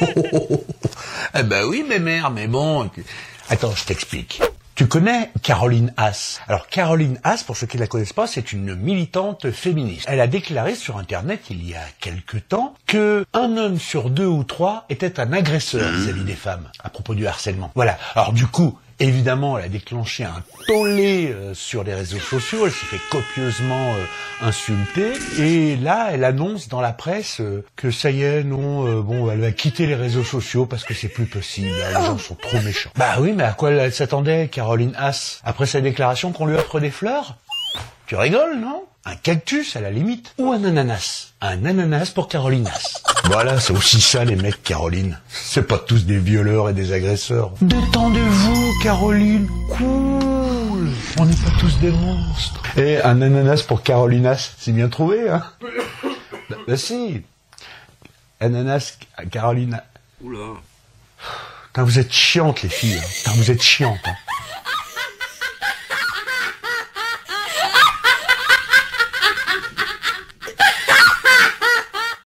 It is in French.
eh ben oui, mes mères, mais bon. Attends, je t'explique. Tu connais Caroline Haas? Alors Caroline Haas, pour ceux qui ne la connaissent pas, c'est une militante féministe. Elle a déclaré sur Internet il y a quelque temps que un homme sur deux ou trois était un agresseur vis-à-vis des femmes à propos du harcèlement. Voilà. Alors du coup, Évidemment, elle a déclenché un tollé euh, sur les réseaux sociaux, elle s'est fait copieusement euh, insulter, et là, elle annonce dans la presse euh, que ça y est, non, bon, elle va quitter les réseaux sociaux parce que c'est plus possible, les gens sont trop méchants. Bah oui, mais à quoi elle s'attendait, Caroline Haas Après sa déclaration qu'on lui offre des fleurs? Tu rigoles, non? Un cactus à la limite, ou un ananas? Un ananas pour Carolinas. Voilà, c'est aussi ça les mecs, Caroline. C'est pas tous des violeurs et des agresseurs. Détendez-vous, Caroline. Cool. On n'est pas tous des monstres. Et un ananas pour Carolinas, c'est bien trouvé, hein bah, bah, si. Ananas, Carolina. Oula. vous êtes chiantes les filles. Hein. vous êtes chiantes. Hein.